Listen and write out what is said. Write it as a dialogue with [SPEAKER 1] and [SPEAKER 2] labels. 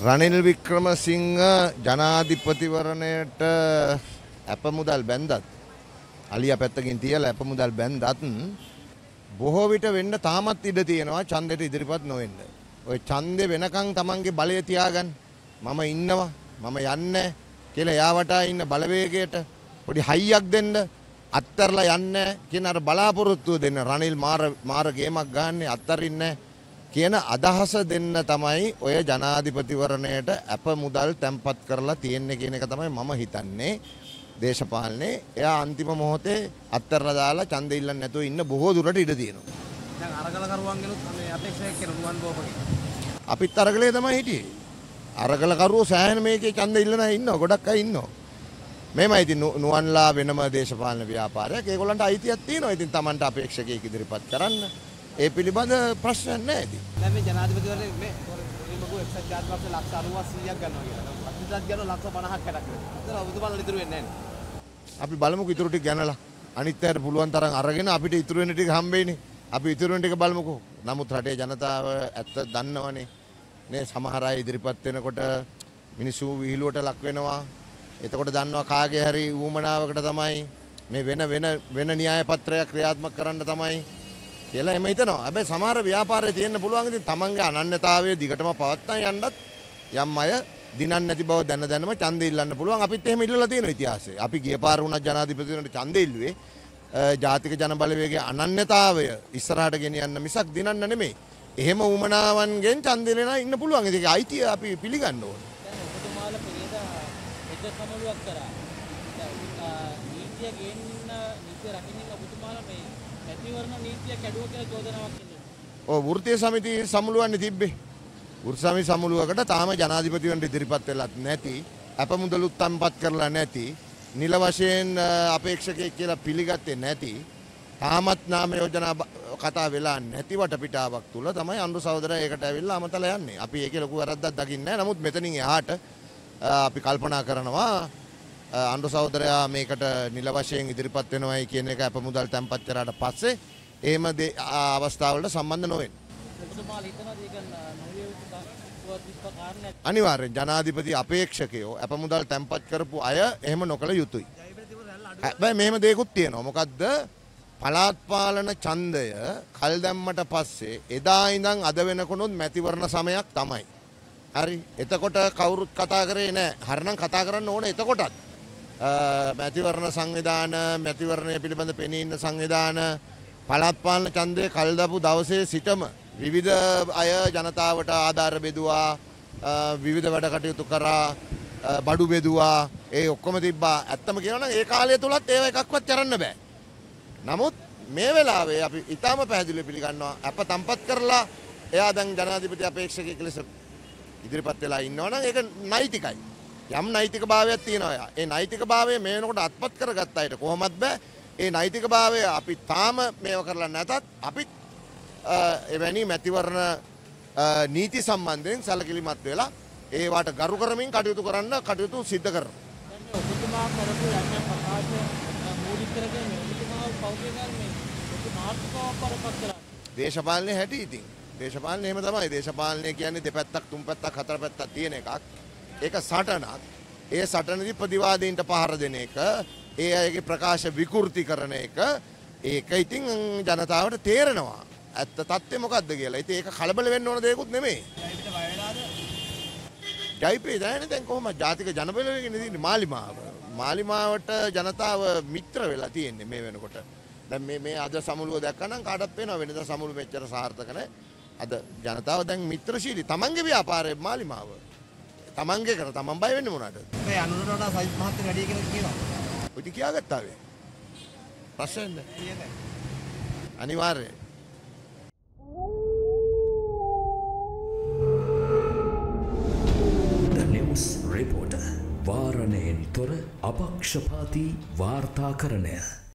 [SPEAKER 1] රනිල් වික්‍රමසිංහ ජනාධිපතිවරණයට ඇප මුදල් බැන්දත් අලිය පැත්තකින් තියලා ඇප මුදල් බැන්දත් බොහෝ විට වෙන්න තාමත් ඉඩ තියෙනවා ඡන්දෙට ඉදිරිපත් නොවෙන්න. ඔය ඡන්දේ වෙනකන් Tamanගේ බලය තියාගන්න. මම ඉන්නවා. මම යන්නේ කියලා යාවටා ඉන්න බලවේගයට පොඩි හයියක් දෙන්න අත්තරලා යන්නේ කියන අර බලාපොරොත්තුව දෙන්න රනිල් මාර මාර ගේමක් ගහන්නේ අත්තරින්නේ කියන අදහස දෙන්න තමයි ඔය ජනාධිපතිවරණයට අප මුදල් තැන්පත් කරලා තියෙන්නේ කියන එක තමයි මම හිතන්නේ දේශපාලනේ එයා අන්තිම මොහොතේ අත්තරලා දාලා ඡන්දෙ ඉල්ලන්නේ නැතුව ඉන්න බොහෝ දුරට ඉඩ තියෙනවා.
[SPEAKER 2] දැන් අරගල කරුවන්ගෙනුත් මේ අපේක්ෂයක් කරන රුවන් බෝපගේ.
[SPEAKER 1] අපිත් අරගලේ තමයි හිටියේ. අරගල කරුවෝ සෑහෙන මේකේ ඡන්දෙ ඉල්ලන අය ඉන්නවා. ගොඩක් අය ඉන්නවා. මේමයි ඉතින් නුවන්ලා වෙනම දේශපාලන ව්‍යාපාරයක්. ඒගොල්ලන්ට අයිතියක් තියෙනවා. ඉතින් Tamanට අපේක්ෂකයෙක් ඉදිරිපත් කරන්න. ඒ පිළිබඳ ප්‍රශ්නයක් නැහැ ඉතින්.
[SPEAKER 2] දැන් මේ ජනාධිපතිවරණය මේ මුලින්ම එක්සත් ජාතික පක්ෂ ලක්ෂ 80 100ක් ගන්නවා කියලා. අපිටත් ගන්න ලක්ෂ 50ක් කඩක්. ඒතර ඔබතුමාලා ඉතුරු වෙන්නේ නැහැ
[SPEAKER 1] අපි බලමුකෝ ඉතුරු ටික ගැනලා. අනිත් අයට පුළුවන් තරම් අරගෙන අපිට ඉතුරු වෙන ටික හම්බෙන්නේ. අපි ඉතුරු වෙන ටික බලමුකෝ. නමුත් රටේ ජනතාව ඇත්ත දන්නවනේ. නේ සමහර අය ඉදිරිපත් වෙනකොට මිනිස්සු විහිළුවට ලක් වෙනවා. එතකොට දන්නවා කාගේ හරි ඌමනාවකට තමයි මේ වෙන වෙන වෙන න්‍යාය පත්‍රයක් ක්‍රියාත්මක කරන්න තමයි කියලා එම හිතනවා. හැබැයි සමහර ව්‍යාපාරේ තියෙන්න පුළුවන් ඉතින් තමන්ගේ අනන්‍යතාවය දිගටම පවත්වා යන්නත් යම් අය දිනන්න නැති බව දැන දැනම ඡන්දෙ ඉල්ලන්න පුළුවන්. අපිත් එහෙම ඉල්ලලා තියෙන ඉතිහාසය. අපි ගිය පාර වුණත් ජනාධිපතිවරණට ඡන්දෙ ඉල්ලුවේ ජාතික ජන බලවේගයේ අනන්‍යතාවය ඉස්සරහට ගෙනියන්න මිසක් දිනන්න නෙමෙයි. එහෙම උමනාවන්ගෙන් ඡන්දෙ දෙනා ඉන්න පුළුවන්. ඒක අයිතිය අපි පිළිගන්න ඕනේ.
[SPEAKER 3] දැන් ඔබතුමාලා පෙරේදා හෙද සමුළුවක් කරා. දැන් නීතිය ගේන්න නීතිය රකින්න ඔබතුමාලා මේ ඇතිවරණ නීතිය කැඩුව කියලා චෝදනාවක් එන්නේ.
[SPEAKER 1] ඔව් වෘත්තීය සමිති සමුළුවන්නේ තිබ්බේ. වෘත්ති සමිති සමුළුවකට තාම ජනාධිපතිවරණට ඉදිරිපත් වෙලත් නැති, අප මුදලුත් තම්පත් කරලා නැති, නිල වශයෙන් අපේක්ෂකයෙක් කියලා පිළිගත්තේ නැති, තාමත් නාම යෝජනා කතා වෙලා නැති වටපිටාවක් තුල තමයි අනුරු සහෝදරයා ඒකට ඇවිල්ලා අමතලා යන්නේ. අපි ඒකේ ලොකු වැරද්දක් දකින්නේ නැහැ. නමුත් මෙතනින් එහාට අපි කල්පනා කරනවා අනුරු සහෝදරයා මේකට නිල වශයෙන් ඉදිරිපත් වෙනවයි කියන එක අප මුදල් තැන්පත් කරාට පස්සේ එහෙම අවස්ථාවලට සම්බන්ධ නොවෙන්න.
[SPEAKER 3] ඔබතුමාලා හිතනවාද ඒක නොවිය යුතු වර්ධිත කාරණයක්
[SPEAKER 1] අනිවාර්යෙන් ජනාධිපති අපේක්ෂකයෝ අප මුදල් තැන්පත් කරපු අය එහෙම නොකළ යුතුයි. හැබැයි මෙහෙම දෙයක්ත් තියෙනවා. මොකද්ද? පළාත් පාලන ඡන්දය කල් දැම්මට පස්සේ එදා ඉඳන් අද වෙනකොනුත් මැතිවරණ සමයක් තමයි. හරි. එතකොට කවුරුත් කතා කරේ නැහැ. හරිනම් කතා කරන්න ඕන එතකොටත්. මැතිවරණ සංවිධාන මැතිවරණය පිළිබඳ පෙනී ඉන්න සංවිධාන පළාත් පාලන ඡන්දය කල් දපු දවසේ සිටම විවිධ අය ජනතාවට ආධාර බෙදුවා විවිධ වැඩ කටයුතු කරා බඩු බෙදුවා ඒ ඔක්කොම තිබ්බා. ඇත්තම කියනවා නම් ඒ කාලය තුලත් ඒව එකක්වත් කරන්න බෑ. නමුත් මේ වෙලාවේ අපි ඊටාම පැහැදිලිව පිළිගන්නවා. අප තම්පත් කරලා එයා දැන් ජනාධිපති අපේක්ෂකයෙක් ලෙස ඉදිරිපත් වෙලා ඉන්නවා නම් ඒක නෛතිකයි. යම් නෛතික භාවයක් තියෙනවා ඒ නෛතික භාවය මේ වෙනකොට අත්පත් කරගත්ත අයට කොහොමත් බෑ ඒ නෛතික භාවය අපි තාම මේව කරලා නැතත් අපිත් එවැනි මැතිවරණ නීති සම්බන්ධයෙන් සැලකිලිමත් වෙලා ඒවාට ගරු කරමින් කටයුතු කරන්න කටයුතු සිද්ධ කරනවා.
[SPEAKER 3] ඔබතුමා කරපු යම් ප්‍රකාශ මූලික කරගෙන ඔබතුමා පෞද්ගලික මේ මාර්ගකාවක් පරපත් කරා.
[SPEAKER 1] දේශපාලනේ හැටි ඉතින්. දේශපාලනේ එහෙම තමයි. දේශපාලනේ කියන්නේ දෙපැත්තක් තුන් පැත්තක් හතර පැත්තක් තියෙන එකක්. ඒක සටනක්. ඒ සටනදී ප්‍රතිවාදීන්ට පහර දෙන එක, ඒ අයගේ ප්‍රකාශ විකෘති කරන එක ඒක ඉතින් ජනතාවට තේරෙනවා. ඇත්ත තත්ත්වය මොකක්ද කියලා. ඉතින් ඒක කලබල වෙන්න ඕන දෙයක්වත් නෙමෙයි. ජයිපේ දැන දැන් කොහොමද ජාතික ජනබලවේගනේ තියෙන්නේ මාලිමාව. මාලිමාවට ජනතාව මිත්‍ර වෙලා තියෙන්නේ මේ වෙනකොට. දැන් මේ මේ අද සමුළුව දැක්කනම් කාටවත් පේනවා වෙනදා සමුළු මෙච්චර සාර්ථක නැහැ. අද ජනතාව දැන් මිත්‍රශීලී. තමන්ගේ ව්‍යාපාරයේ මාලිමාව. තමන්ගේ කර තමන් බය වෙන්නේ මොනවද?
[SPEAKER 2] මේ අනුරට වඩා සයිත් මහත්තයා වැඩි කියලා කියනවා.
[SPEAKER 1] ඔය ටික කියාගත්තා වේ. ප්‍රශ්න අනිවාර්යයෙන්.
[SPEAKER 4] නිවස් රෙපෝට වාරණයෙන් තොර අපක්ෂපාති වාර්තාකරණය